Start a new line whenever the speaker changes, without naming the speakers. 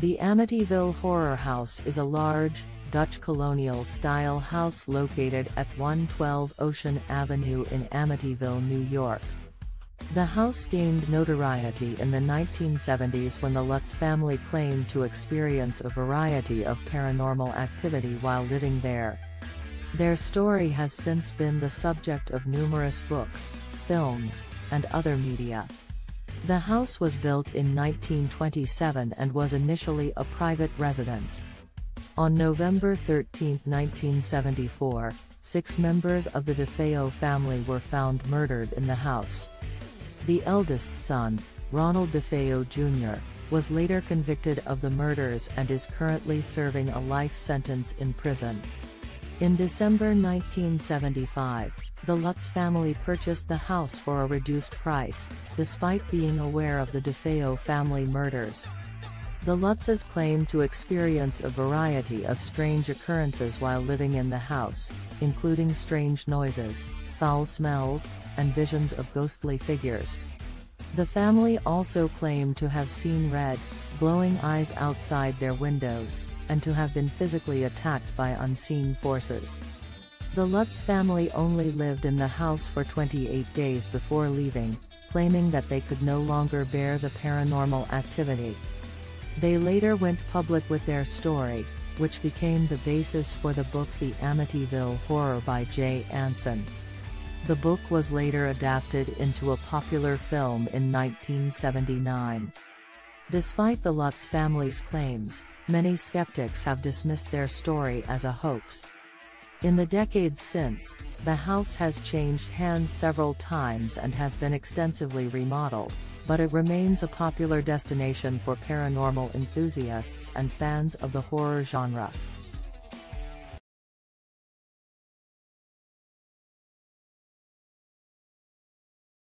The Amityville Horror House is a large, Dutch colonial-style house located at 112 Ocean Avenue in Amityville, New York. The house gained notoriety in the 1970s when the Lutz family claimed to experience a variety of paranormal activity while living there. Their story has since been the subject of numerous books, films, and other media. The house was built in 1927 and was initially a private residence. On November 13, 1974, six members of the DeFeo family were found murdered in the house. The eldest son, Ronald DeFeo Jr., was later convicted of the murders and is currently serving a life sentence in prison. In December 1975, the Lutz family purchased the house for a reduced price, despite being aware of the DeFeo family murders. The Lutzes claim to experience a variety of strange occurrences while living in the house, including strange noises, foul smells, and visions of ghostly figures. The family also claim to have seen red, glowing eyes outside their windows, and to have been physically attacked by unseen forces. The Lutz family only lived in the house for 28 days before leaving, claiming that they could no longer bear the paranormal activity. They later went public with their story, which became the basis for the book The Amityville Horror by Jay Anson. The book was later adapted into a popular film in 1979. Despite the Lutz family's claims, many skeptics have dismissed their story as a hoax. In the decades since, the house has changed hands several times and has been extensively remodeled, but it remains a popular destination for paranormal enthusiasts and fans of the horror genre.